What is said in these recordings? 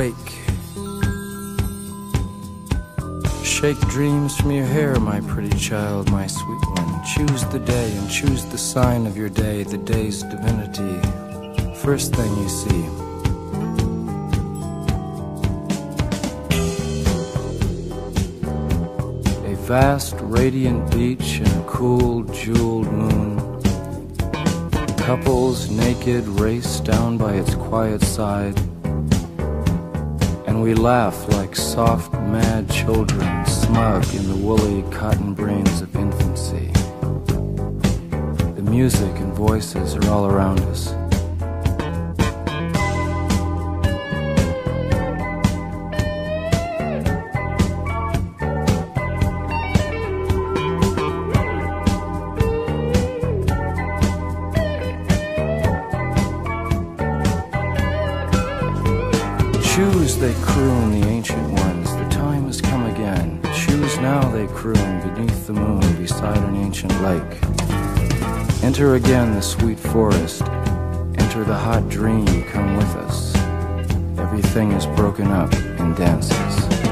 awake. Shake dreams from your hair, my pretty child, my sweet one. Choose the day and choose the sign of your day, the day's divinity. First thing you see. A vast, radiant beach and a cool, jeweled moon. Couples naked race down by its quiet side. And we laugh like soft, mad children, smug in the woolly cotton brains of infancy. The music and voices are all around us. Choose, they croon, the ancient ones, the time has come again. Choose now, they croon, beneath the moon, beside an ancient lake. Enter again the sweet forest, enter the hot dream, come with us. Everything is broken up and dances.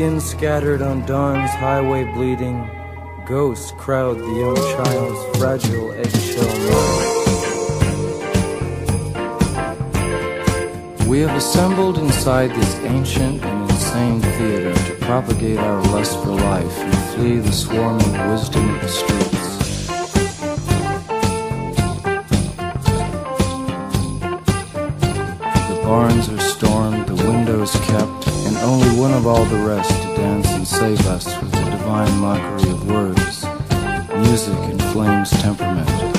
Scattered on dawn's highway bleeding, ghosts crowd the young child's fragile eggshell mind. We have assembled inside this ancient and insane theater to propagate our lust for life and flee the swarming wisdom of the streets. Only one of all the rest to dance and save us with the divine mockery of words, music and flames temperament.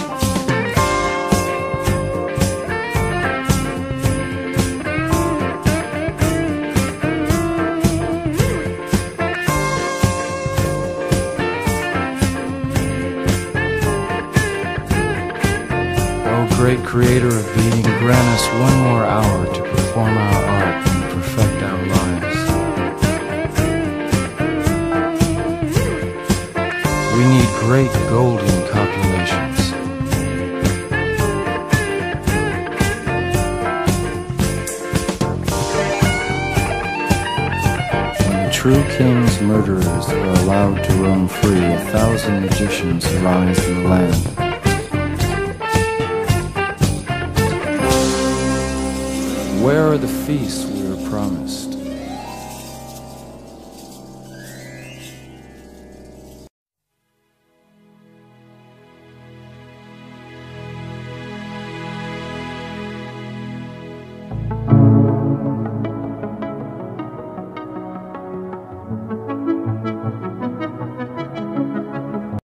Great creator of being, grant us one more hour to perform our art and perfect our lives. We need great golden copulations. When the true king's murderers are allowed to roam free, a thousand magicians arise in the land. Where are the feasts we were promised?